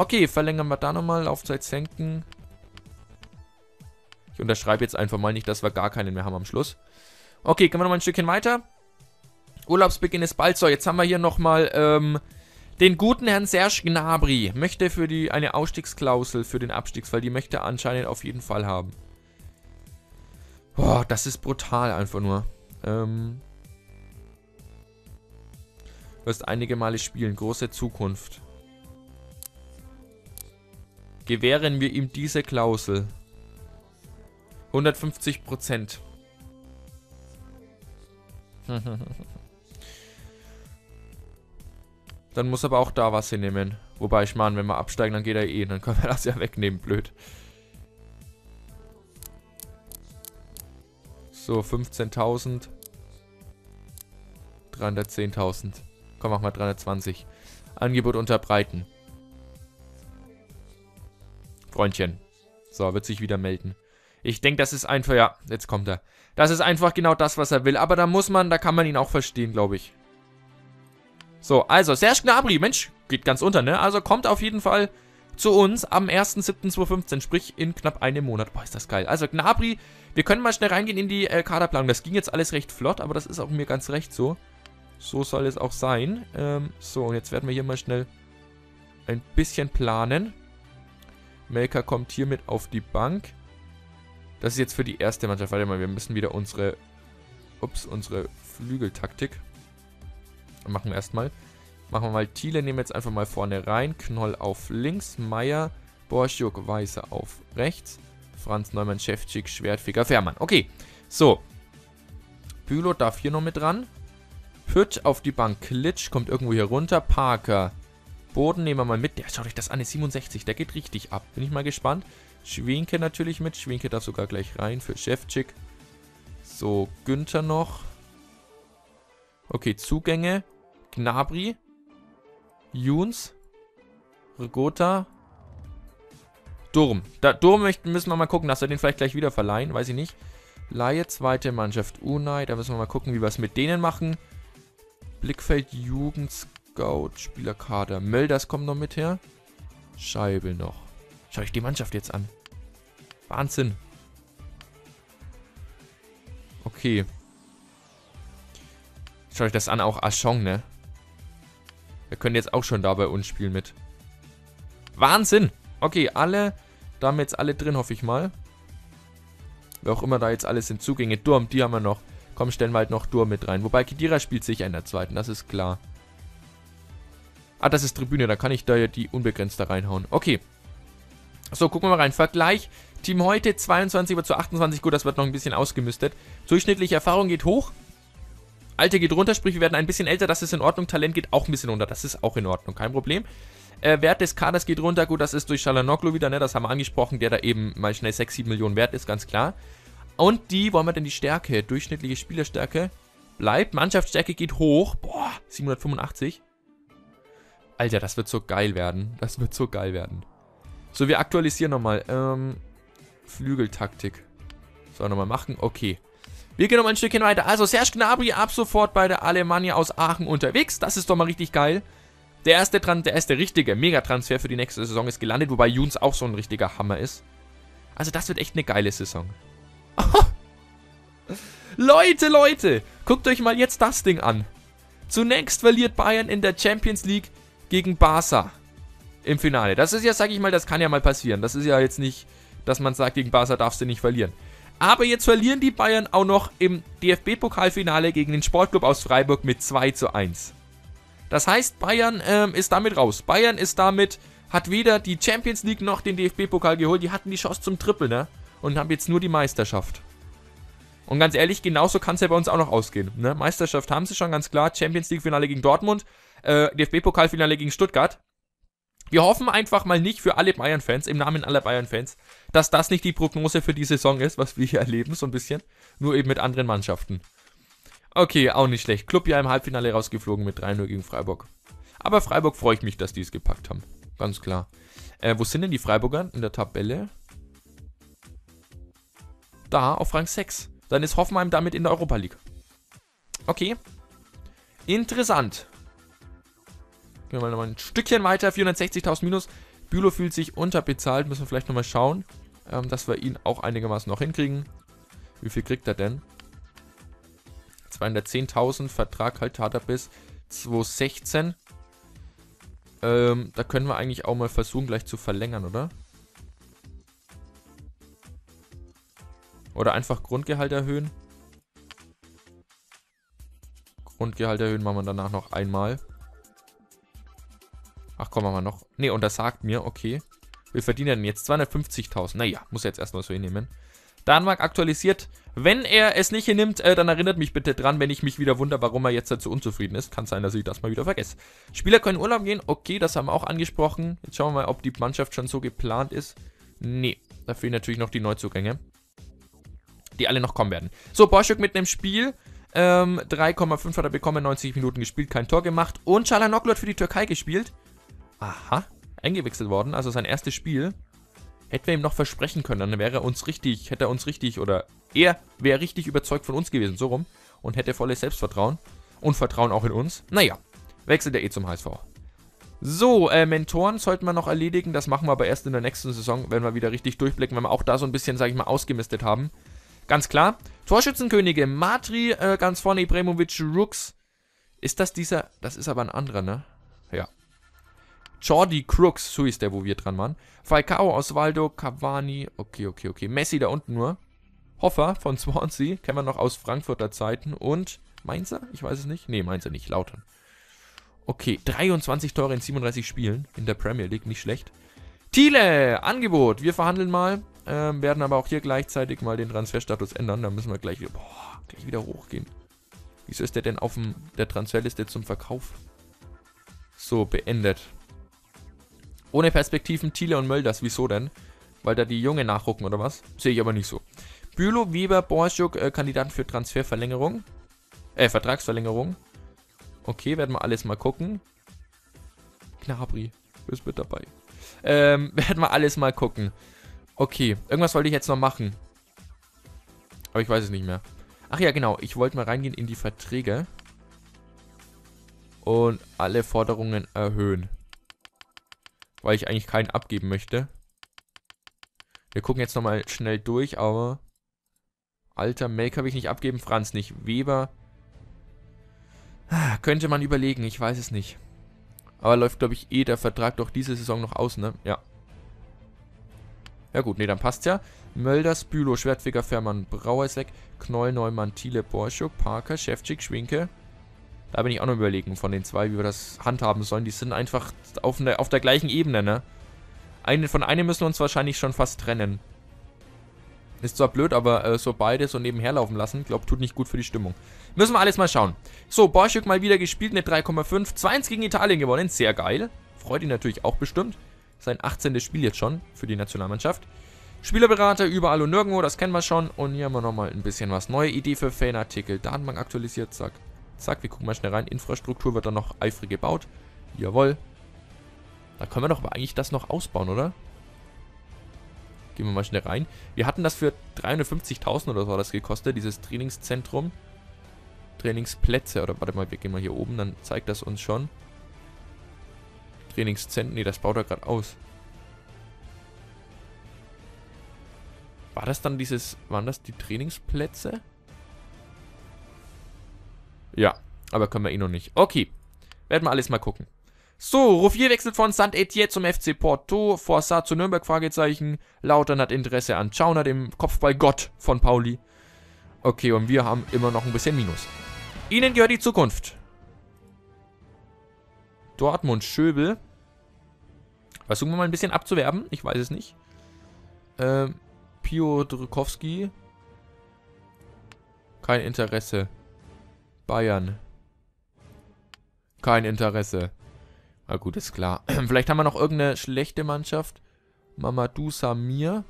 Okay, verlängern wir da nochmal. Laufzeit senken. Ich unterschreibe jetzt einfach mal nicht, dass wir gar keinen mehr haben am Schluss. Okay, gehen wir nochmal ein Stückchen weiter. Urlaubsbeginn ist bald. So, jetzt haben wir hier nochmal ähm, den guten Herrn Serge Gnabry. Möchte für die eine Ausstiegsklausel für den Abstiegsfall. Die möchte er anscheinend auf jeden Fall haben. Boah, das ist brutal einfach nur. Ähm, wirst einige Male spielen. Große Zukunft. Gewähren wir ihm diese Klausel. 150 Prozent. Dann muss aber auch da was hinnehmen. Wobei, ich meine, wenn wir absteigen, dann geht er eh. Dann können wir das ja wegnehmen, blöd. So, 15.000. 310.000. Komm, mach mal 320. Angebot unterbreiten. Freundchen. So, wird sich wieder melden. Ich denke, das ist einfach, ja, jetzt kommt er. Das ist einfach genau das, was er will. Aber da muss man, da kann man ihn auch verstehen, glaube ich. So, also, Serge Gnabry, Mensch, geht ganz unter, ne? Also kommt auf jeden Fall zu uns am 1.7.2015, sprich in knapp einem Monat. Boah, ist das geil. Also Gnabry, wir können mal schnell reingehen in die äh, Kaderplanung. Das ging jetzt alles recht flott, aber das ist auch mir ganz recht so. So soll es auch sein. Ähm, so, und jetzt werden wir hier mal schnell ein bisschen planen. Melka kommt hier mit auf die Bank. Das ist jetzt für die erste Mannschaft. Warte mal, wir müssen wieder unsere... Ups, unsere Flügeltaktik. Machen wir erstmal. Machen wir mal Thiele, nehmen wir jetzt einfach mal vorne rein. Knoll auf links, Meier, Borschuk, Weißer auf rechts. Franz Neumann, Schäfczyk, Schwertfiger, Fährmann. Okay, so. Bülow darf hier noch mit dran. Pütt auf die Bank, Klitsch kommt irgendwo hier runter. Parker, Boden nehmen wir mal mit. Der, schaut euch das an, ist 67. Der geht richtig ab. Bin ich mal gespannt. Schwenke natürlich mit. Schwenke darf sogar gleich rein für Chefchick. So, Günther noch. Okay, Zugänge. Gnabri. Juns. Regota. Durm. Da, Durm möchten, müssen wir mal gucken, dass wir den vielleicht gleich wieder verleihen. Weiß ich nicht. Laie, zweite Mannschaft. Unai. Da müssen wir mal gucken, wie wir es mit denen machen. Blickfeld, Jugend, Scout, Spielerkader. Mölders kommt noch mit her. Scheibel noch. Schau ich die Mannschaft jetzt an. Wahnsinn. Okay. Schau ich das an, auch Aschong, ne? Wir können jetzt auch schon da bei uns spielen mit. Wahnsinn! Okay, alle, da haben wir jetzt alle drin, hoffe ich mal. Wer auch immer da jetzt alles sind. Zugänge, Durm, die haben wir noch. Komm, stellen wir halt noch Durm mit rein. Wobei Kedira spielt sicher in der zweiten, das ist klar. Ah, das ist Tribüne, da kann ich da ja die unbegrenzt da reinhauen. Okay. So, gucken wir mal rein. Vergleich. Team heute 22 zu 28. Gut, das wird noch ein bisschen ausgemüstet. Durchschnittliche Erfahrung geht hoch. Alter geht runter, sprich wir werden ein bisschen älter, das ist in Ordnung. Talent geht auch ein bisschen runter, das ist auch in Ordnung, kein Problem. Äh, Wert des Kaders geht runter, gut, das ist durch Shalanoglu wieder, ne, das haben wir angesprochen, der da eben mal schnell 6, 7 Millionen wert ist, ganz klar. Und die, wo haben wir denn die Stärke? Durchschnittliche Spielerstärke bleibt, Mannschaftsstärke geht hoch, boah, 785. Alter, das wird so geil werden. Das wird so geil werden. So, wir aktualisieren nochmal. Ähm, Flügeltaktik. So, nochmal machen. Okay. Wir gehen nochmal ein Stückchen weiter. Also, Serge Gnabry ab sofort bei der Alemannia aus Aachen unterwegs. Das ist doch mal richtig geil. Der erste, der erste richtige Megatransfer für die nächste Saison ist gelandet, wobei Juns auch so ein richtiger Hammer ist. Also, das wird echt eine geile Saison. Leute, Leute, guckt euch mal jetzt das Ding an. Zunächst verliert Bayern in der Champions League gegen Barca im Finale. Das ist ja, sag ich mal, das kann ja mal passieren. Das ist ja jetzt nicht, dass man sagt, gegen Barca darfst du nicht verlieren. Aber jetzt verlieren die Bayern auch noch im DFB-Pokalfinale gegen den Sportclub aus Freiburg mit 2 zu 1. Das heißt, Bayern ähm, ist damit raus. Bayern ist damit, hat weder die Champions League noch den DFB-Pokal geholt. Die hatten die Chance zum Triple, ne? Und haben jetzt nur die Meisterschaft. Und ganz ehrlich, genauso kann es ja bei uns auch noch ausgehen. Ne? Meisterschaft haben sie schon ganz klar. Champions League-Finale gegen Dortmund äh, DFB-Pokalfinale gegen Stuttgart. Wir hoffen einfach mal nicht für alle Bayern-Fans, im Namen aller Bayern-Fans, dass das nicht die Prognose für die Saison ist, was wir hier erleben, so ein bisschen. Nur eben mit anderen Mannschaften. Okay, auch nicht schlecht. Club ja im Halbfinale rausgeflogen mit 3-0 gegen Freiburg. Aber Freiburg freue ich mich, dass die es gepackt haben. Ganz klar. Äh, wo sind denn die Freiburger in der Tabelle? Da, auf Rang 6. Dann ist Hoffenheim damit in der Europa League. Okay. Interessant. Gehen wir mal ein Stückchen weiter. 460.000 minus. Bülow fühlt sich unterbezahlt. Müssen wir vielleicht nochmal schauen, ähm, dass wir ihn auch einigermaßen noch hinkriegen. Wie viel kriegt er denn? 210.000 Vertrag halt hat er bis 2016. Ähm, da können wir eigentlich auch mal versuchen, gleich zu verlängern, oder? Oder einfach Grundgehalt erhöhen. Grundgehalt erhöhen machen wir danach noch einmal. Ach komm, machen wir noch. Ne, und das sagt mir, okay. Wir verdienen jetzt 250.000. Naja, muss jetzt erstmal so hinnehmen. Dänemark aktualisiert. Wenn er es nicht hinnimmt, äh, dann erinnert mich bitte dran, wenn ich mich wieder wundere, warum er jetzt dazu unzufrieden ist. Kann sein, dass ich das mal wieder vergesse. Spieler können Urlaub gehen. Okay, das haben wir auch angesprochen. Jetzt schauen wir mal, ob die Mannschaft schon so geplant ist. Nee, da fehlen natürlich noch die Neuzugänge. Die alle noch kommen werden. So, Borschuk mit einem Spiel. Ähm, 3,5 hat er bekommen, 90 Minuten gespielt, kein Tor gemacht. Und Çalhanoğlu hat für die Türkei gespielt. Aha, eingewechselt worden, also sein erstes Spiel. Hätten wir ihm noch versprechen können, dann wäre er uns richtig, hätte er uns richtig, oder er wäre richtig überzeugt von uns gewesen, so rum. Und hätte volles Selbstvertrauen. Und Vertrauen auch in uns. Naja, wechselt er eh zum HSV. So, äh, Mentoren sollten wir noch erledigen. Das machen wir aber erst in der nächsten Saison, wenn wir wieder richtig durchblicken, wenn wir auch da so ein bisschen, sag ich mal, ausgemistet haben. Ganz klar. Torschützenkönige, Matri, äh, ganz vorne, Ibrahimovic, Rooks. Ist das dieser? Das ist aber ein anderer, ne? Ja, Jordi Crooks, so ist der, wo wir dran waren. Falcao, Osvaldo, Cavani, okay, okay, okay. Messi da unten nur. Hoffer von Swansea, kennen wir noch aus Frankfurter Zeiten. Und Mainzer? Ich weiß es nicht. Nee, Mainzer nicht, Lautern. Okay, 23 Tore in 37 Spielen in der Premier League, nicht schlecht. Thiele, Angebot. Wir verhandeln mal, ähm, werden aber auch hier gleichzeitig mal den Transferstatus ändern. Da müssen wir gleich wieder, boah, gleich wieder hochgehen. Wieso ist der denn auf dem, der Transferliste zum Verkauf? So, beendet. Ohne Perspektiven Thiele und Mölders. Wieso denn? Weil da die Junge nachrucken oder was? Sehe ich aber nicht so. Bülow, Weber, Borschuk, äh, Kandidaten für Transferverlängerung. Äh, Vertragsverlängerung. Okay, werden wir alles mal gucken. Knabri, bist mit dabei. Ähm, werden wir alles mal gucken. Okay, irgendwas wollte ich jetzt noch machen. Aber ich weiß es nicht mehr. Ach ja, genau. Ich wollte mal reingehen in die Verträge. Und alle Forderungen erhöhen. Weil ich eigentlich keinen abgeben möchte. Wir gucken jetzt nochmal schnell durch, aber... Alter, Melk habe ich nicht abgeben, Franz nicht. Weber... Könnte man überlegen, ich weiß es nicht. Aber läuft, glaube ich, eh der Vertrag doch diese Saison noch aus, ne? Ja. Ja gut, nee, dann passt's ja. Mölders, Bülow, Schwertfeger, Fährmann, Brauer ist weg. Knoll, Neumann, Thiele, Borschuk, Parker, Schäfczyk, Schwinke, da bin ich auch noch überlegen von den zwei, wie wir das handhaben sollen. Die sind einfach auf, ne, auf der gleichen Ebene, ne? Eine, von einem müssen wir uns wahrscheinlich schon fast trennen. Ist zwar blöd, aber äh, so beide so nebenher laufen lassen, glaub, tut nicht gut für die Stimmung. Müssen wir alles mal schauen. So, Borschuk mal wieder gespielt, eine 3,5. 2-1 gegen Italien gewonnen, sehr geil. Freut ihn natürlich auch bestimmt. Sein 18. Spiel jetzt schon für die Nationalmannschaft. Spielerberater überall und nirgendwo, das kennen wir schon. Und hier haben wir nochmal ein bisschen was. Neue Idee für Fanartikel. Datenbank aktualisiert, zack. Zack, wir gucken mal schnell rein. Infrastruktur wird dann noch eifrig gebaut. Jawohl. Da können wir doch aber eigentlich das noch ausbauen, oder? Gehen wir mal schnell rein. Wir hatten das für 350.000 oder so das gekostet, dieses Trainingszentrum. Trainingsplätze, oder warte mal, wir gehen mal hier oben, dann zeigt das uns schon. Trainingszentrum, nee, das baut er gerade aus. War das dann dieses, waren das die Trainingsplätze? Ja, aber können wir eh noch nicht. Okay, werden wir alles mal gucken. So, Ruffier wechselt von St. Etienne zum FC Porto, Forçat zu Nürnberg, Fragezeichen. Lautern hat Interesse an Schauner, dem Kopfballgott von Pauli. Okay, und wir haben immer noch ein bisschen Minus. Ihnen gehört die Zukunft. Dortmund, Schöbel. Versuchen wir mal ein bisschen abzuwerben. Ich weiß es nicht. Ähm, Pio Drukowski. Kein Interesse. Bayern. Kein Interesse. Na gut, ist klar. Vielleicht haben wir noch irgendeine schlechte Mannschaft. Mamadou Samir.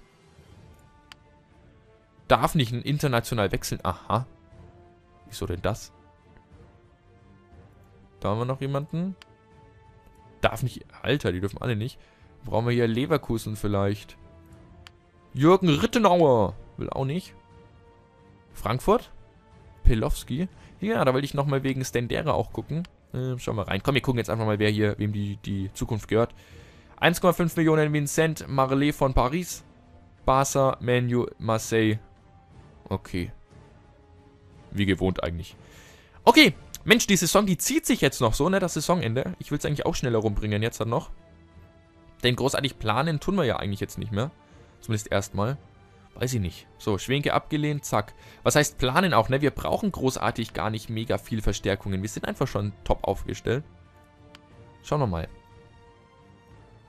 Darf nicht international wechseln. Aha. Wieso denn das? Da haben wir noch jemanden. Darf nicht. Alter, die dürfen alle nicht. Brauchen wir hier Leverkusen vielleicht. Jürgen Rittenauer. Will auch nicht. Frankfurt? Pelowski. Ja, da wollte ich nochmal wegen Stendera auch gucken. Äh, schauen wir rein. Komm, wir gucken jetzt einfach mal, wer hier, wem die, die Zukunft gehört. 1,5 Millionen Vincent Marley von Paris. Barca, Menu, Marseille. Okay. Wie gewohnt eigentlich. Okay. Mensch, die Saison, die zieht sich jetzt noch so, ne? Das Saisonende. Ich will es eigentlich auch schneller rumbringen jetzt dann noch. Denn großartig planen tun wir ja eigentlich jetzt nicht mehr. Zumindest erstmal. Weiß ich nicht. So, Schwenke abgelehnt, zack. Was heißt planen auch, ne? Wir brauchen großartig gar nicht mega viel Verstärkungen. Wir sind einfach schon top aufgestellt. Schauen wir mal.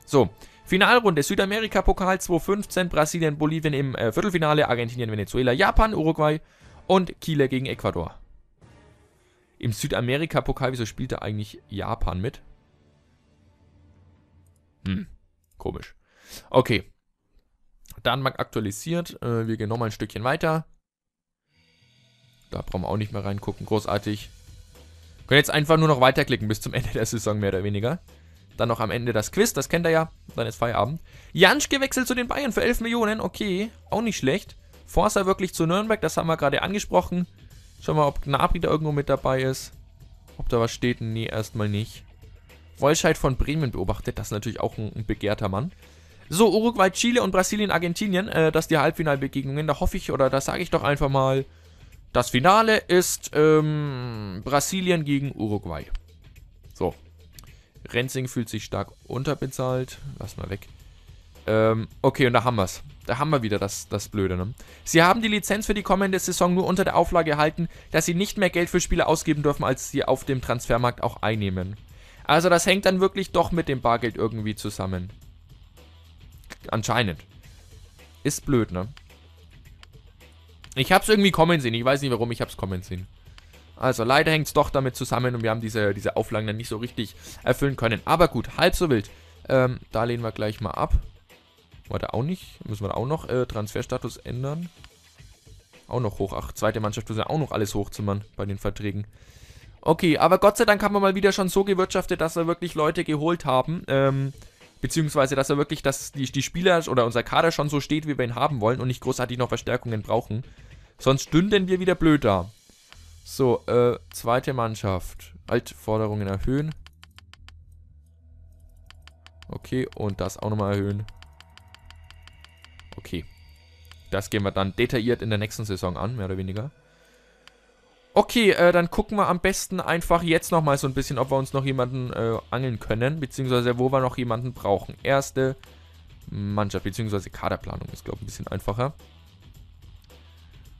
So, Finalrunde. Südamerika-Pokal 2015. Brasilien, Bolivien im äh, Viertelfinale. Argentinien, Venezuela, Japan, Uruguay und Chile gegen Ecuador. Im Südamerika-Pokal, wieso spielt da eigentlich Japan mit? Hm, komisch. Okay. Datenbank aktualisiert. Äh, wir gehen nochmal ein Stückchen weiter. Da brauchen wir auch nicht mehr reingucken. Großartig. Können jetzt einfach nur noch weiterklicken bis zum Ende der Saison, mehr oder weniger. Dann noch am Ende das Quiz, das kennt ihr ja. Dann ist Feierabend. Jansch gewechselt zu den Bayern für 11 Millionen. Okay, auch nicht schlecht. Forster wirklich zu Nürnberg, das haben wir gerade angesprochen. Schauen wir mal, ob Gnabry da irgendwo mit dabei ist. Ob da was steht? Nee, erstmal nicht. Wolscheid von Bremen beobachtet, das ist natürlich auch ein, ein begehrter Mann. So, Uruguay, Chile und Brasilien, Argentinien, äh, das die Halbfinalbegegnungen. Da hoffe ich, oder da sage ich doch einfach mal, das Finale ist ähm, Brasilien gegen Uruguay. So. Renzing fühlt sich stark unterbezahlt. Lass mal weg. Ähm, okay, und da haben wir es. Da haben wir wieder das, das Blöde, ne? Sie haben die Lizenz für die kommende Saison nur unter der Auflage erhalten, dass sie nicht mehr Geld für Spieler ausgeben dürfen, als sie auf dem Transfermarkt auch einnehmen. Also das hängt dann wirklich doch mit dem Bargeld irgendwie zusammen. Anscheinend. Ist blöd, ne? Ich hab's irgendwie kommen sehen. Ich weiß nicht warum, ich hab's kommen sehen. Also leider hängt es doch damit zusammen und wir haben diese, diese Auflagen dann nicht so richtig erfüllen können. Aber gut, halb so wild. Ähm, da lehnen wir gleich mal ab. Warte, auch nicht. Müssen wir auch noch äh, Transferstatus ändern. Auch noch hoch. Ach, zweite Mannschaft muss ja auch noch alles hochzimmern bei den Verträgen. Okay, aber Gott sei Dank haben wir mal wieder schon so gewirtschaftet, dass wir wirklich Leute geholt haben. Ähm, beziehungsweise, dass wir wirklich, dass die, die Spieler oder unser Kader schon so steht, wie wir ihn haben wollen und nicht großartig noch Verstärkungen brauchen. Sonst stünden wir wieder blöd da. So, äh, zweite Mannschaft. Altforderungen erhöhen. Okay, und das auch nochmal erhöhen. Okay. Das gehen wir dann detailliert in der nächsten Saison an, mehr oder weniger. Okay, äh, dann gucken wir am besten einfach jetzt nochmal so ein bisschen, ob wir uns noch jemanden äh, angeln können, beziehungsweise wo wir noch jemanden brauchen. Erste Mannschaft, beziehungsweise Kaderplanung ist, glaube ich, ein bisschen einfacher.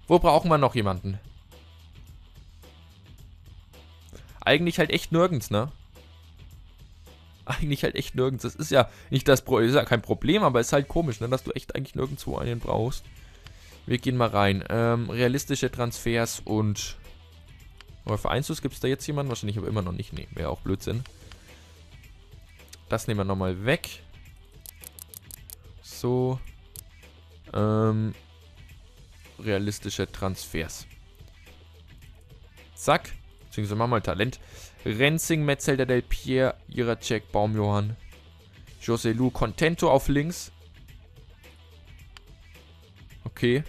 Wo brauchen wir noch jemanden? Eigentlich halt echt nirgends, ne? Eigentlich halt echt nirgends. Das ist ja nicht das Pro ist ja kein Problem, aber ist halt komisch, ne? Dass du echt eigentlich nirgendwo einen brauchst. Wir gehen mal rein. Ähm, realistische Transfers und... Aber Vereinslos gibt es da jetzt jemanden? Wahrscheinlich aber immer noch nicht. Nee, wäre auch Blödsinn. Das nehmen wir nochmal weg. So. Ähm, realistische Transfers. Zack. Beziehungsweise machen wir mal Talent. Renzing, Metzelder, Del Pierre, Iracek, Baumjohann. José Lu, Contento auf links. Okay.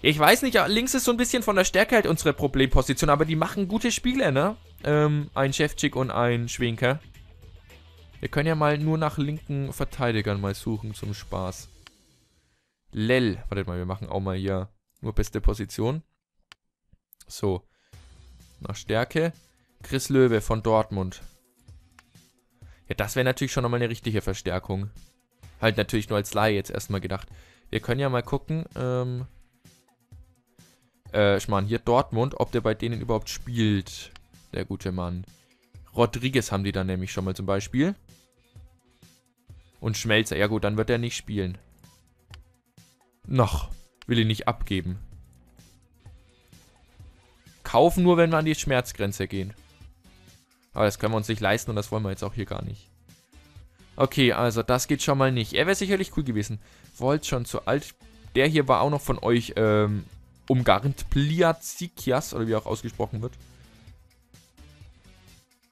Ich weiß nicht, links ist so ein bisschen von der Stärke halt unsere Problemposition, aber die machen gute Spiele, ne? Ähm, ein Chefchick und ein Schwenker. Wir können ja mal nur nach linken Verteidigern mal suchen zum Spaß. Lell. Wartet mal, wir machen auch mal hier nur beste Position. So. Nach Stärke. Chris Löwe von Dortmund. Ja, das wäre natürlich schon nochmal eine richtige Verstärkung. Halt natürlich nur als Laie jetzt erstmal gedacht. Wir können ja mal gucken, ähm... Äh, ich meine, hier Dortmund, ob der bei denen überhaupt spielt. Der gute Mann. Rodriguez haben die dann nämlich schon mal zum Beispiel. Und Schmelzer, ja gut, dann wird er nicht spielen. Noch. Will ihn nicht abgeben kaufen nur, wenn wir an die Schmerzgrenze gehen. Aber das können wir uns nicht leisten und das wollen wir jetzt auch hier gar nicht. Okay, also das geht schon mal nicht. Er wäre sicherlich cool gewesen. Wollt schon zu alt. Der hier war auch noch von euch ähm, umgarnt. Pliazikias, oder wie auch ausgesprochen wird.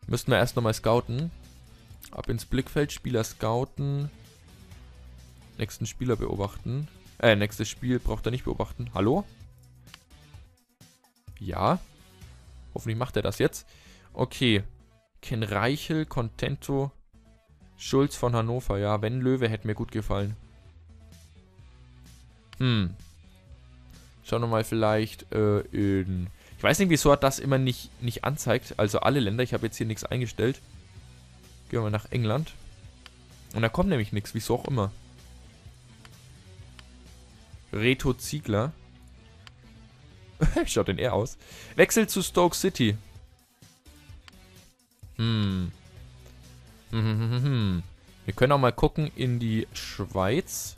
Müssten wir erst nochmal scouten. Ab ins Blickfeld, Spieler scouten. Nächsten Spieler beobachten. Äh, nächstes Spiel braucht er nicht beobachten. Hallo? Ja. Hoffentlich macht er das jetzt. Okay. Ken Reichel, Contento. Schulz von Hannover, ja. Wenn Löwe hätte mir gut gefallen. Hm. Schauen wir mal vielleicht äh, in... Ich weiß nicht, wieso er das immer nicht, nicht anzeigt. Also alle Länder. Ich habe jetzt hier nichts eingestellt. Gehen wir nach England. Und da kommt nämlich nichts, wieso auch immer. Reto Ziegler. Schaut denn er aus? Wechsel zu Stoke City. Hm. Hm, hm, hm, hm. Wir können auch mal gucken in die Schweiz.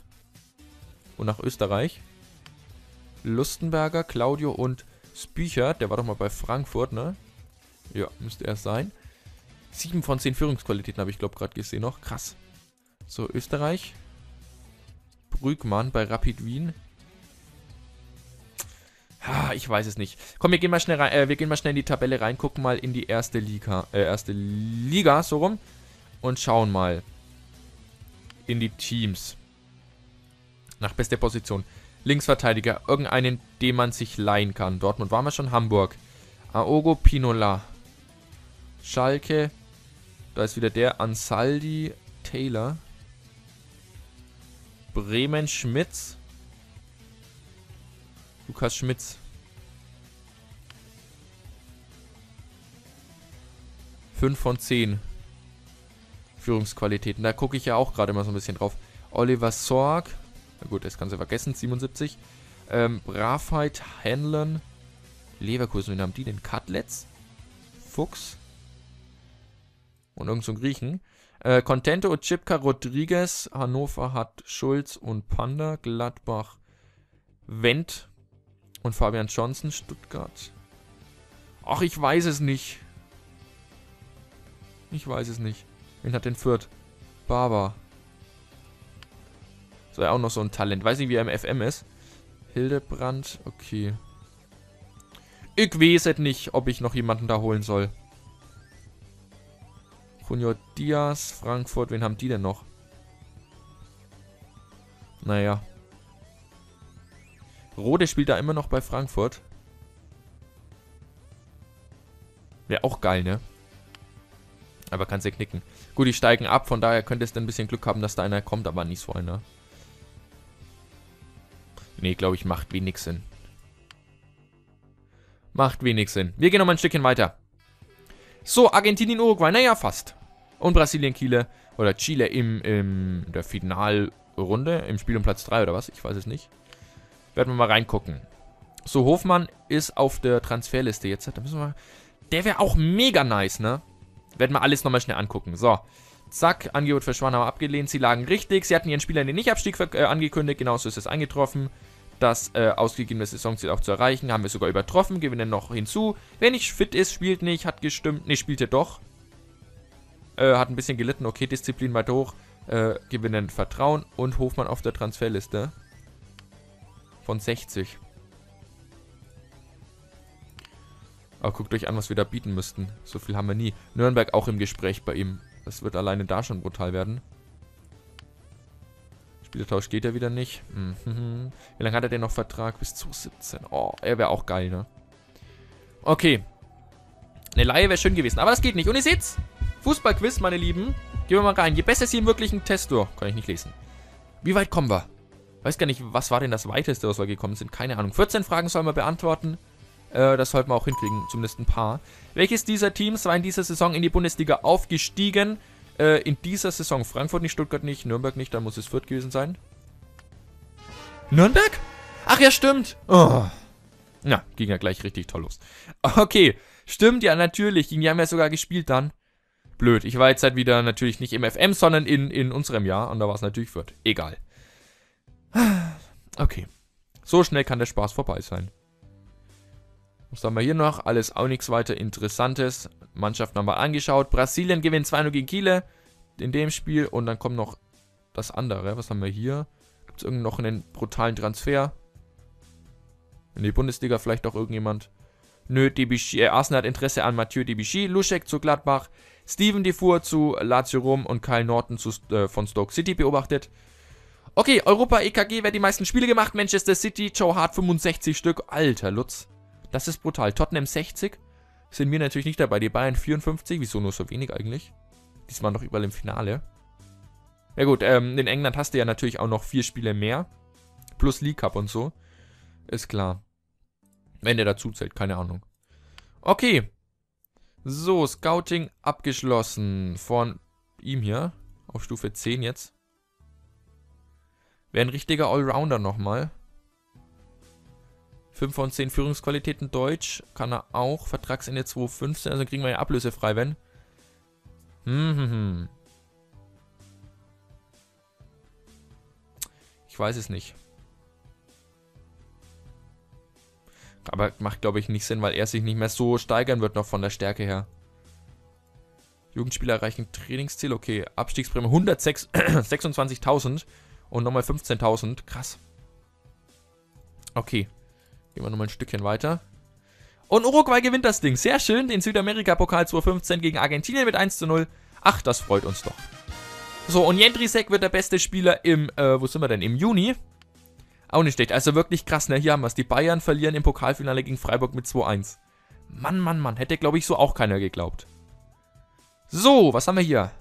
Und nach Österreich. Lustenberger, Claudio und Spücher. Der war doch mal bei Frankfurt, ne? Ja, müsste er sein. 7 von 10 Führungsqualitäten habe ich, glaube gerade gesehen noch. Krass. So, Österreich. Brügmann bei Rapid Wien. Ha, ich weiß es nicht. Komm, wir gehen mal schnell rein, äh, wir gehen mal schnell in die Tabelle rein, gucken mal in die erste Liga, äh, erste Liga, so rum. Und schauen mal in die Teams. Nach bester Position. Linksverteidiger, irgendeinen, den man sich leihen kann. Dortmund waren wir schon, Hamburg. Aogo Pinola. Schalke. Da ist wieder der Ansaldi Taylor. Bremen Schmitz. Lukas Schmitz. Fünf von zehn Führungsqualitäten. Da gucke ich ja auch gerade mal so ein bisschen drauf. Oliver Sorg. Na gut, das kannst du vergessen. 77. Ähm, Bravheit, Hanlon. Leverkusen, wen haben die denn? Cutlets? Fuchs. Und irgend so ein Griechen. Äh, Contento, Chipka, Rodriguez. Hannover hat Schulz und Panda. Gladbach, Wendt und Fabian Johnson, Stuttgart. Ach, ich weiß es nicht. Ich weiß es nicht. Wen hat denn Fürth? Barber. So, ja auch noch so ein Talent. Weiß nicht, wie er im FM ist. Hildebrand, okay. Ich weiß es nicht, ob ich noch jemanden da holen soll. Junior Diaz, Frankfurt, wen haben die denn noch? Naja. Rode spielt da immer noch bei Frankfurt. Wäre auch geil, ne? Aber kannst ja knicken. Gut, die steigen ab, von daher könntest du ein bisschen Glück haben, dass da einer kommt, aber nicht so einer. Nee, glaube ich, macht wenig Sinn. Macht wenig Sinn. Wir gehen noch mal ein Stückchen weiter. So, Argentinien, Uruguay, naja, fast. Und Brasilien, Chile oder Chile im, im der Finalrunde, im Spiel um Platz 3 oder was, ich weiß es nicht. Werden wir mal reingucken. So, Hofmann ist auf der Transferliste jetzt. Da müssen wir der wäre auch mega nice, ne? Werden wir alles nochmal schnell angucken. So. Zack, Angebot für Schwanau abgelehnt. Sie lagen richtig. Sie hatten ihren Spieler in den Nicht-Abstieg äh, angekündigt. Genauso ist es eingetroffen. Das äh, ausgegebene Saisonziel auch zu erreichen. Haben wir sogar übertroffen. Gewinnen noch hinzu. Wer nicht fit ist, spielt nicht. Hat gestimmt. Ne, spielte doch. Äh, hat ein bisschen gelitten. Okay, Disziplin weiter hoch. Äh, gewinnen Vertrauen. Und Hofmann auf der Transferliste. Von 60. Aber guckt euch an, was wir da bieten müssten. So viel haben wir nie. Nürnberg auch im Gespräch bei ihm. Das wird alleine da schon brutal werden. Spielertausch geht ja wieder nicht. Mhm. Wie lange hat er denn noch Vertrag? Bis zu 17. Oh, er wäre auch geil, ne? Okay. Eine Laie wäre schön gewesen, aber das geht nicht. Und ihr seht's, Fußballquiz, meine Lieben. Gehen wir mal rein. Je besser sie im wirklichen Test... Oh, kann ich nicht lesen. Wie weit kommen wir? Weiß gar nicht, was war denn das weiteste, was wir gekommen sind? Keine Ahnung. 14 Fragen sollen wir beantworten. Äh, das sollten wir auch hinkriegen, zumindest ein paar. Welches dieser Teams war in dieser Saison in die Bundesliga aufgestiegen? Äh, in dieser Saison Frankfurt nicht, Stuttgart nicht, Nürnberg nicht, dann muss es Fürth gewesen sein. Nürnberg? Ach ja, stimmt. Oh. Na, ging ja gleich richtig toll los. Okay, stimmt ja natürlich. Die haben ja sogar gespielt dann. Blöd, ich war jetzt halt wieder natürlich nicht im FM, sondern in, in unserem Jahr. Und da war es natürlich Fürth. Egal. Okay. So schnell kann der Spaß vorbei sein. Was haben wir hier noch? Alles auch nichts weiter Interessantes. Mannschaften haben wir angeschaut. Brasilien gewinnt 2-0 gegen Chile in dem Spiel. Und dann kommt noch das andere. Was haben wir hier? Gibt es noch einen brutalen Transfer? In die Bundesliga vielleicht auch irgendjemand? Nö, Debuchy, äh, Arsenal hat Interesse an Mathieu Debuchy. Luschek zu Gladbach. Steven Defour zu Lazio Rom und Kyle Norton zu, äh, von Stoke City beobachtet. Okay, Europa EKG, wer die meisten Spiele gemacht? Manchester City, Joe Hart 65 Stück. Alter, Lutz. Das ist brutal. Tottenham 60 sind wir natürlich nicht dabei. Die Bayern 54. Wieso nur so wenig eigentlich? Diesmal noch überall im Finale. Ja gut, ähm, in England hast du ja natürlich auch noch vier Spiele mehr. Plus League Cup und so. Ist klar. Wenn der dazu zählt, keine Ahnung. Okay. So, Scouting abgeschlossen. Von ihm hier. Auf Stufe 10 jetzt. Wäre ein richtiger Allrounder nochmal. 5 von 10 Führungsqualitäten Deutsch. Kann er auch. Vertragsende 2,15. Also kriegen wir ja ablösefrei, wenn. Hm, hm, hm. Ich weiß es nicht. Aber macht, glaube ich, nicht Sinn, weil er sich nicht mehr so steigern wird noch von der Stärke her. Jugendspieler erreichen Trainingsziel. Okay, Abstiegsprämie 126.000 und nochmal 15.000. Krass. Okay. Gehen wir nochmal ein Stückchen weiter. Und Uruguay gewinnt das Ding. Sehr schön. Den Südamerika-Pokal 2015 gegen Argentinien mit 1 zu 0. Ach, das freut uns doch. So, und Jendrisek wird der beste Spieler im, äh, wo sind wir denn? Im Juni. Auch nicht schlecht. Also wirklich krass, ne? Hier haben wir es. Die Bayern verlieren im Pokalfinale gegen Freiburg mit 2-1. Mann, Mann, Mann. Hätte, glaube ich, so auch keiner geglaubt. So, was haben wir hier?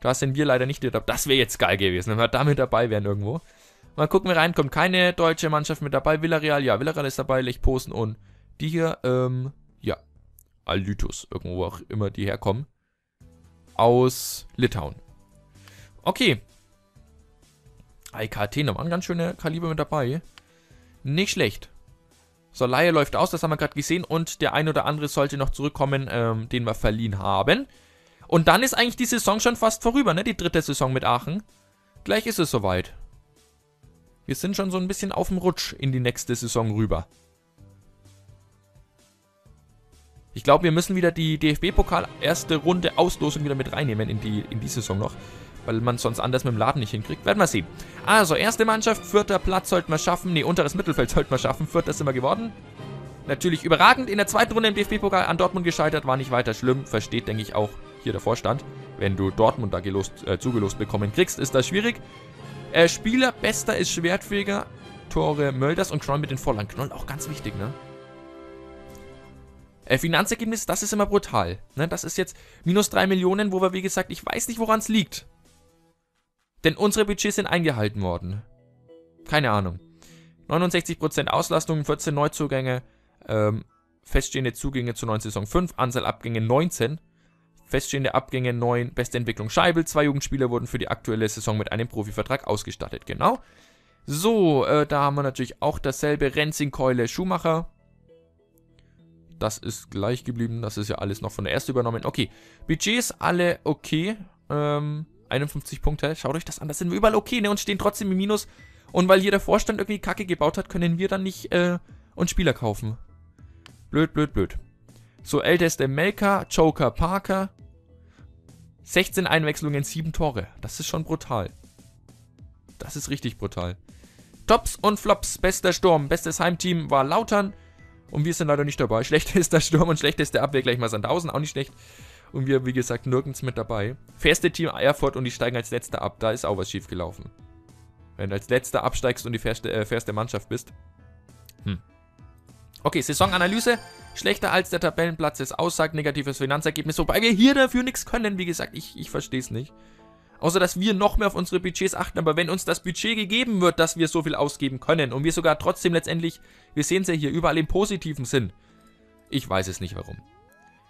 Da sind wir leider nicht. Das wäre jetzt geil gewesen, wenn wir damit dabei wären irgendwo. Mal gucken wir rein. Kommt keine deutsche Mannschaft mit dabei. Villarreal, ja. Villarreal ist dabei. Lech Posen und die hier, ähm, ja. Alytus. Irgendwo auch immer die herkommen. Aus Litauen. Okay. IKT, waren ganz schöne Kaliber mit dabei. Nicht schlecht. So, Laie läuft aus, das haben wir gerade gesehen. Und der ein oder andere sollte noch zurückkommen, ähm, den wir verliehen haben. Und dann ist eigentlich die Saison schon fast vorüber, ne? Die dritte Saison mit Aachen. Gleich ist es soweit. Wir sind schon so ein bisschen auf dem Rutsch in die nächste Saison rüber. Ich glaube, wir müssen wieder die DFB-Pokal erste Runde Auslosung wieder mit reinnehmen in die, in die Saison noch weil man sonst anders mit dem Laden nicht hinkriegt. Werden wir sehen. Also, erste Mannschaft, vierter Platz sollten wir schaffen. Ne, unteres Mittelfeld sollten wir schaffen. Vierter sind wir geworden. Natürlich überragend. In der zweiten Runde im DFB-Pokal an Dortmund gescheitert, war nicht weiter schlimm. Versteht, denke ich, auch hier der Vorstand. Wenn du Dortmund da gelost, äh, zugelost bekommen kriegst, ist das schwierig. Äh, Spieler, bester ist Schwertfeger. Tore Mölders und Knoll mit den Vorlagen. Knoll auch ganz wichtig, ne? Äh, Finanzergebnis, das ist immer brutal. Ne? Das ist jetzt minus 3 Millionen, wo wir, wie gesagt, ich weiß nicht, woran es liegt. Denn unsere Budgets sind eingehalten worden. Keine Ahnung. 69% Auslastung, 14 Neuzugänge, ähm, feststehende Zugänge zur neuen Saison 5, Anzahl Abgänge 19, feststehende Abgänge 9, beste Entwicklung Scheibel, zwei Jugendspieler wurden für die aktuelle Saison mit einem Profivertrag ausgestattet, genau. So, äh, da haben wir natürlich auch dasselbe, Renzing, Keule, Schumacher. Das ist gleich geblieben, das ist ja alles noch von der ersten übernommen. Okay, Budgets alle okay, ähm, 51 Punkte. Schaut euch das an. Das sind wir überall okay, ne? Und stehen trotzdem im Minus. Und weil hier der Vorstand irgendwie Kacke gebaut hat, können wir dann nicht äh, uns Spieler kaufen. Blöd, blöd, blöd. So, älteste Melka, Joker, Parker. 16 Einwechslungen, 7 Tore. Das ist schon brutal. Das ist richtig brutal. Tops und Flops, bester Sturm, bestes Heimteam war Lautern. Und wir sind leider nicht dabei. Schlechtester Sturm und schlechteste Abwehr gleich mal Sandhausen, auch nicht schlecht. Und wir, wie gesagt, nirgends mit dabei. Feste Team Erfurt und die steigen als letzter ab. Da ist auch was schief gelaufen. Wenn du als letzter absteigst und die fährste, äh, fährste Mannschaft bist. Hm. Okay, Saisonanalyse. Schlechter als der Tabellenplatz ist aussagt, negatives Finanzergebnis. Wobei wir hier dafür nichts können. Wie gesagt, ich, ich verstehe es nicht. Außer, dass wir noch mehr auf unsere Budgets achten. Aber wenn uns das Budget gegeben wird, dass wir so viel ausgeben können und wir sogar trotzdem letztendlich, wir sehen es ja hier, überall im positiven Sinn. Ich weiß es nicht warum.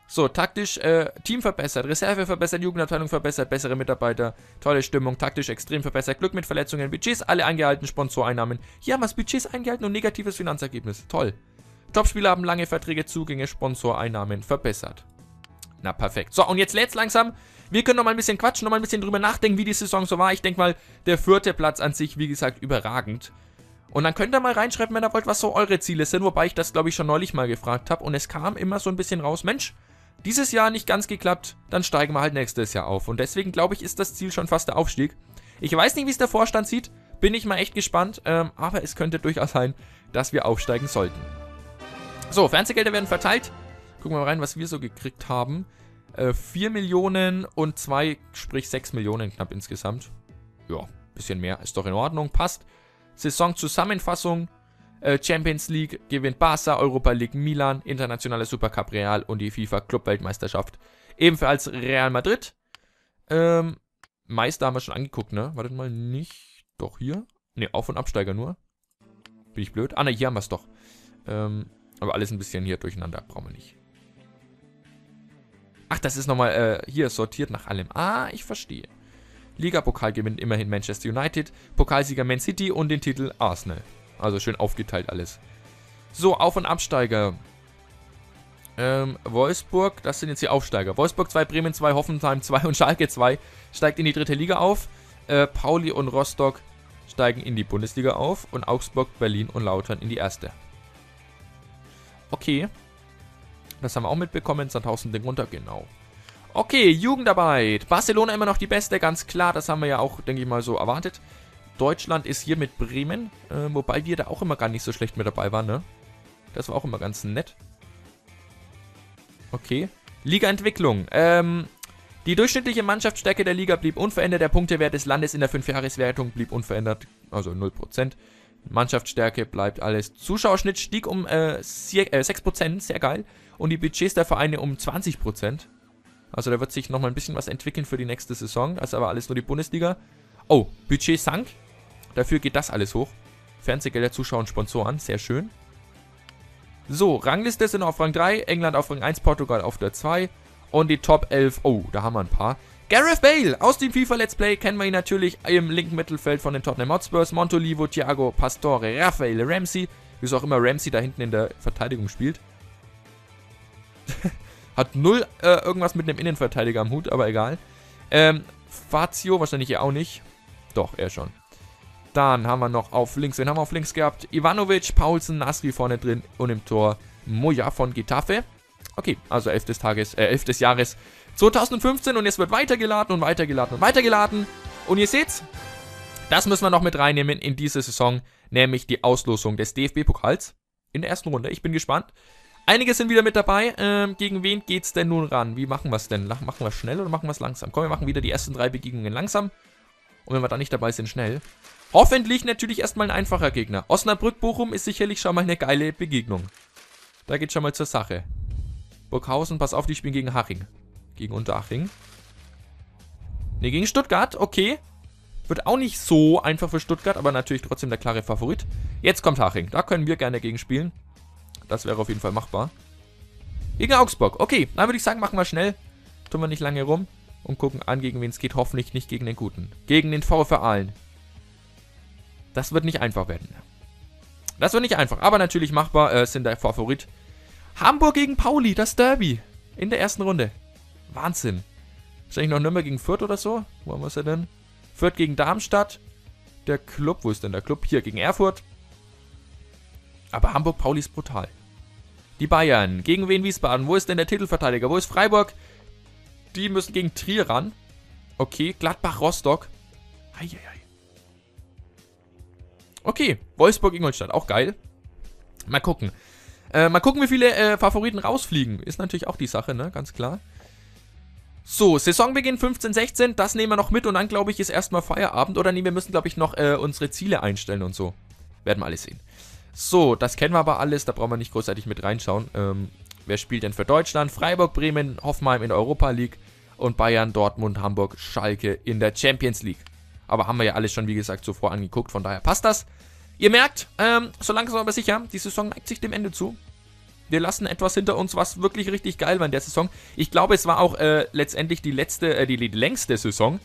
So, taktisch äh, Team verbessert, Reserve verbessert, Jugendabteilung verbessert, bessere Mitarbeiter, tolle Stimmung, taktisch extrem verbessert, Glück mit Verletzungen, Budgets alle eingehalten, Sponsoreinnahmen. Hier haben wir Budgets eingehalten und negatives Finanzergebnis. Toll. Topspieler haben lange Verträge, Zugänge, Sponsoreinnahmen verbessert. Na, perfekt. So, und jetzt lädt's langsam. Wir können noch mal ein bisschen quatschen, noch mal ein bisschen drüber nachdenken, wie die Saison so war. Ich denke mal, der vierte Platz an sich, wie gesagt, überragend. Und dann könnt ihr mal reinschreiben, wenn ihr wollt, was so eure Ziele sind. Wobei ich das, glaube ich, schon neulich mal gefragt habe. Und es kam immer so ein bisschen raus, Mensch, dieses Jahr nicht ganz geklappt, dann steigen wir halt nächstes Jahr auf. Und deswegen glaube ich, ist das Ziel schon fast der Aufstieg. Ich weiß nicht, wie es der Vorstand sieht, bin ich mal echt gespannt, ähm, aber es könnte durchaus sein, dass wir aufsteigen sollten. So, Fernsehgelder werden verteilt. Gucken wir mal rein, was wir so gekriegt haben. Äh, 4 Millionen und 2, sprich 6 Millionen knapp insgesamt. Ja, bisschen mehr, ist doch in Ordnung, passt. Saisonzusammenfassung äh, Champions League gewinnt Barca, Europa League Milan, internationale Supercup Real und die FIFA Club Weltmeisterschaft ebenfalls Real Madrid. Ähm, Meister haben wir schon angeguckt, ne? Wartet mal, nicht. Doch, hier? Ne, Auf- und Absteiger nur. Bin ich blöd? Ah, ne, hier haben wir es doch. Ähm, aber alles ein bisschen hier durcheinander. Brauchen wir nicht. Ach, das ist nochmal äh, hier sortiert nach allem. Ah, ich verstehe. Ligapokal gewinnt immerhin Manchester United, Pokalsieger Man City und den Titel Arsenal. Also schön aufgeteilt alles. So, Auf- und Absteiger. Ähm, Wolfsburg, das sind jetzt die Aufsteiger. Wolfsburg 2, Bremen 2, Hoffenheim 2 und Schalke 2 steigt in die dritte Liga auf. Äh, Pauli und Rostock steigen in die Bundesliga auf. Und Augsburg, Berlin und Lautern in die erste. Okay. Das haben wir auch mitbekommen. Sandhausen den runter, genau. Okay, Jugendarbeit. Barcelona immer noch die beste, ganz klar. Das haben wir ja auch, denke ich mal, so erwartet. Deutschland ist hier mit Bremen, äh, wobei wir da auch immer gar nicht so schlecht mit dabei waren, ne? Das war auch immer ganz nett. Okay. Ligaentwicklung. Ähm, die durchschnittliche Mannschaftsstärke der Liga blieb unverändert. Der Punktewert des Landes in der 5-Jahres-Wertung blieb unverändert, also 0%. Mannschaftsstärke bleibt alles. Zuschauerschnitt stieg um äh, 6%, sehr geil. Und die Budgets der Vereine um 20%. Also da wird sich nochmal ein bisschen was entwickeln für die nächste Saison. Das ist aber alles nur die Bundesliga. Oh, Budget sank. Dafür geht das alles hoch. Fernsehgelder, Zuschauer und Sponsoren. Sehr schön. So, Rangliste sind auf Rang 3, England auf Rang 1, Portugal auf der 2 und die Top 11, oh, da haben wir ein paar. Gareth Bale aus dem FIFA Let's Play kennen wir ihn natürlich im linken Mittelfeld von den Tottenham Hotspurs, Montolivo, Thiago, Pastore, Raphael, Ramsey, wieso auch immer Ramsey da hinten in der Verteidigung spielt. Hat null äh, irgendwas mit einem Innenverteidiger am Hut, aber egal. Ähm, Fazio wahrscheinlich ja auch nicht. Doch, er schon. Dann haben wir noch auf links, wen haben wir auf links gehabt? Ivanovic, Paulsen, Nasri vorne drin und im Tor Moja von Getafe. Okay, also 11 des Tages, äh, 11 des Jahres 2015 und jetzt wird weitergeladen und weitergeladen und weitergeladen. Und ihr seht's, das müssen wir noch mit reinnehmen in diese Saison, nämlich die Auslosung des DFB-Pokals in der ersten Runde. Ich bin gespannt. Einige sind wieder mit dabei. Ähm, gegen wen geht's denn nun ran? Wie machen wir es denn? Machen wir es schnell oder machen wir es langsam? Komm, wir machen wieder die ersten drei Begegnungen langsam. Und wenn wir da nicht dabei sind, schnell. Hoffentlich natürlich erstmal ein einfacher Gegner. Osnabrück-Bochum ist sicherlich schon mal eine geile Begegnung. Da geht schon mal zur Sache. Burghausen, pass auf, die spielen gegen Haching. Gegen Unterhaching. Ne, gegen Stuttgart, okay. Wird auch nicht so einfach für Stuttgart, aber natürlich trotzdem der klare Favorit. Jetzt kommt Haching. Da können wir gerne gegen spielen. Das wäre auf jeden Fall machbar. Gegen Augsburg. Okay, dann würde ich sagen, machen wir schnell. Tun wir nicht lange rum. Und gucken an, gegen wen es geht. Hoffentlich nicht gegen den Guten. Gegen den VfR Aalen. Das wird nicht einfach werden. Das wird nicht einfach, aber natürlich machbar, äh, sind der Favorit. Hamburg gegen Pauli, das Derby. In der ersten Runde. Wahnsinn. Wahrscheinlich noch Nürnberg gegen Fürth oder so. Wo haben wir es denn? Fürth gegen Darmstadt. Der Club, wo ist denn der Club? Hier gegen Erfurt. Aber Hamburg-Pauli ist brutal. Die Bayern gegen Wien Wiesbaden. Wo ist denn der Titelverteidiger? Wo ist Freiburg? Die müssen gegen Trier ran. Okay, Gladbach-Rostock. Eieiei. Okay, Wolfsburg-Ingolstadt, auch geil. Mal gucken. Äh, mal gucken, wie viele äh, Favoriten rausfliegen. Ist natürlich auch die Sache, ne? Ganz klar. So, Saisonbeginn 15-16, das nehmen wir noch mit und dann, glaube ich, ist erstmal Feierabend. Oder nee, wir müssen, glaube ich, noch äh, unsere Ziele einstellen und so. Werden wir alles sehen. So, das kennen wir aber alles, da brauchen wir nicht großartig mit reinschauen. Ähm, wer spielt denn für Deutschland? Freiburg, Bremen, Hoffenheim in der Europa League und Bayern, Dortmund, Hamburg, Schalke in der Champions League. Aber haben wir ja alles schon, wie gesagt, zuvor angeguckt, von daher passt das. Ihr merkt, ähm, so langsam aber sicher, die Saison neigt sich dem Ende zu. Wir lassen etwas hinter uns, was wirklich richtig geil war in der Saison. Ich glaube, es war auch äh, letztendlich die letzte, äh, die, die, längste Saison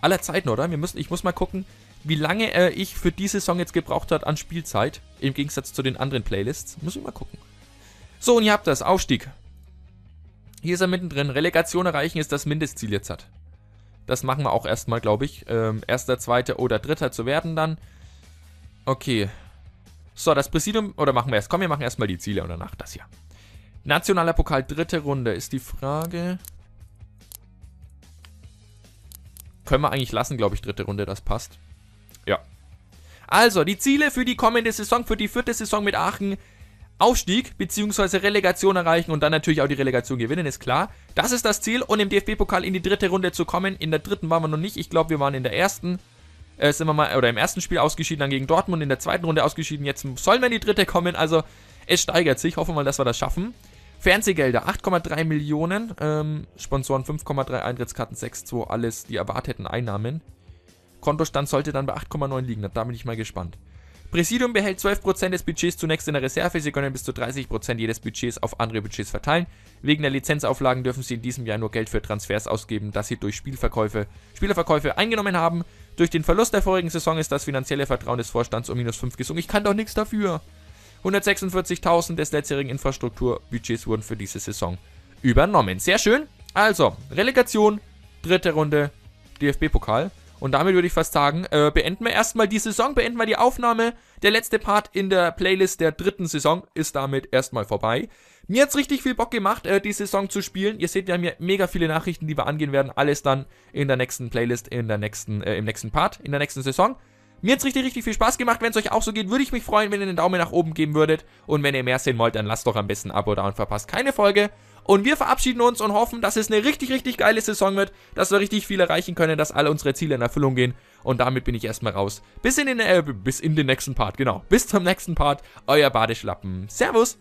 aller Zeiten, oder? Wir müssen, ich muss mal gucken, wie lange äh, ich für die Saison jetzt gebraucht hat an Spielzeit. Im Gegensatz zu den anderen Playlists. Muss ich mal gucken. So, und ihr habt das. Aufstieg. Hier ist er mittendrin. Relegation erreichen ist das Mindestziel jetzt hat. Das machen wir auch erstmal, glaube ich. Ähm, erster, zweiter oder dritter zu werden dann. Okay. So, das Präsidium, oder machen wir erst? Komm, wir machen erstmal die Ziele und danach das hier. Nationaler Pokal, dritte Runde ist die Frage. Können wir eigentlich lassen, glaube ich, dritte Runde, das passt. Ja. Also, die Ziele für die kommende Saison, für die vierte Saison mit Aachen. Aufstieg bzw. Relegation erreichen und dann natürlich auch die Relegation gewinnen, ist klar. Das ist das Ziel und im DFB-Pokal in die dritte Runde zu kommen. In der dritten waren wir noch nicht. Ich glaube, wir waren in der ersten. Äh, sind wir mal, oder im ersten Spiel ausgeschieden, dann gegen Dortmund, in der zweiten Runde ausgeschieden. Jetzt sollen wir in die dritte kommen. Also, es steigert sich. Hoffen wir mal, dass wir das schaffen. Fernsehgelder 8,3 Millionen, ähm, Sponsoren 5,3, Eintrittskarten 6,2, alles die erwarteten Einnahmen. Kontostand sollte dann bei 8,9 liegen, da bin ich mal gespannt. Präsidium behält 12% des Budgets zunächst in der Reserve. Sie können bis zu 30% jedes Budgets auf andere Budgets verteilen. Wegen der Lizenzauflagen dürfen Sie in diesem Jahr nur Geld für Transfers ausgeben, das Sie durch Spielverkäufe, Spielerverkäufe eingenommen haben. Durch den Verlust der vorigen Saison ist das finanzielle Vertrauen des Vorstands um minus 5 gesunken. Ich kann doch nichts dafür. 146.000 des letztjährigen Infrastrukturbudgets wurden für diese Saison übernommen. Sehr schön. Also, Relegation, dritte Runde, DFB-Pokal. Und damit würde ich fast sagen, äh, beenden wir erstmal die Saison, beenden wir die Aufnahme. Der letzte Part in der Playlist der dritten Saison ist damit erstmal vorbei. Mir hat es richtig viel Bock gemacht, äh, die Saison zu spielen. Ihr seht, wir haben hier mega viele Nachrichten, die wir angehen werden. Alles dann in der nächsten Playlist, in der nächsten, äh, im nächsten Part, in der nächsten Saison. Mir hat es richtig, richtig viel Spaß gemacht. Wenn es euch auch so geht, würde ich mich freuen, wenn ihr einen Daumen nach oben geben würdet. Und wenn ihr mehr sehen wollt, dann lasst doch am besten ein Abo da und verpasst keine Folge. Und wir verabschieden uns und hoffen, dass es eine richtig, richtig geile Saison wird, dass wir richtig viel erreichen können, dass alle unsere Ziele in Erfüllung gehen. Und damit bin ich erstmal raus. Bis in den, äh, bis in den nächsten Part, genau. Bis zum nächsten Part. Euer Badeschlappen. Servus.